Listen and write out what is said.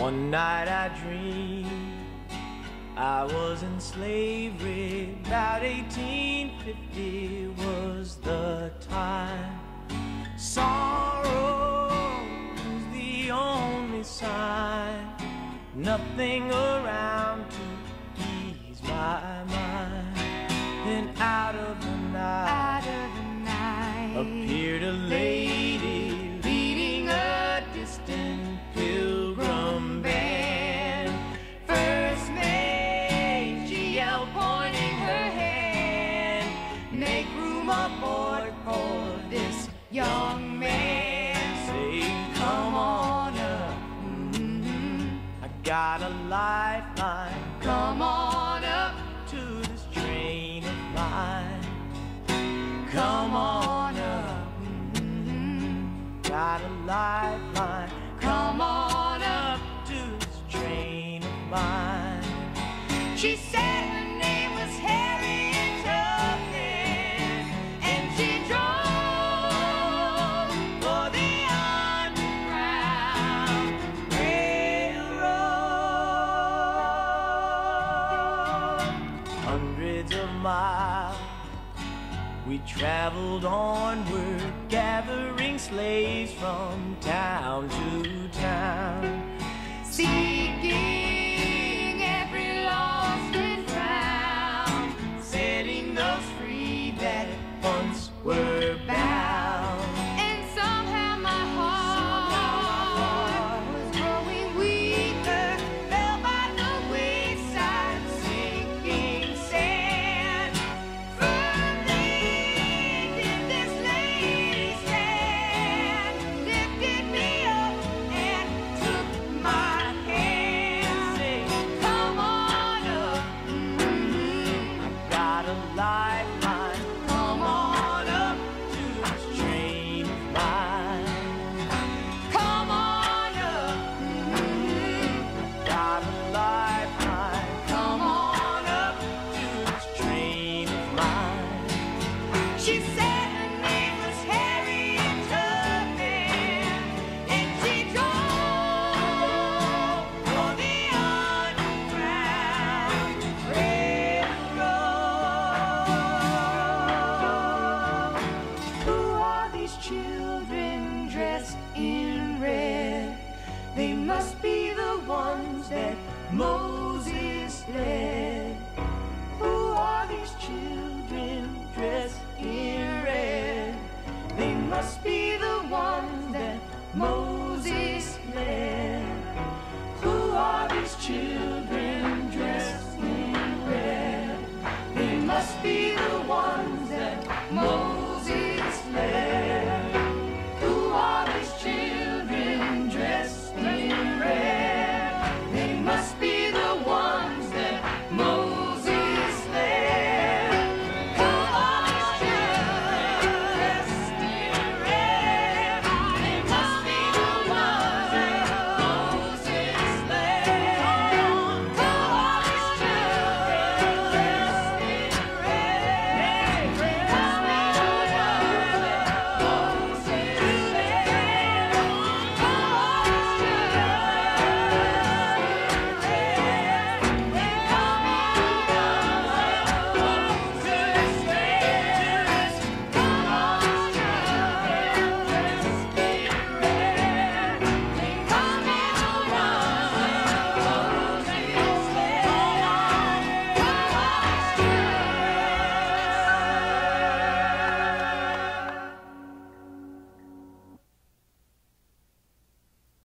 One night I dreamed I was in slavery. About 1850 was the time. Sorrow was the only sign. Nothing around Make room aboard for this young man. Saying, Come on up, mm-hmm. I got a lifeline. come on up, to this train of mine. come on up, mm-hmm. Got a lifeline. come on up. up to this train of mine. She Hundreds of miles we traveled onward, gathering slaves from town to town. Seeking They must be the ones that Moses led.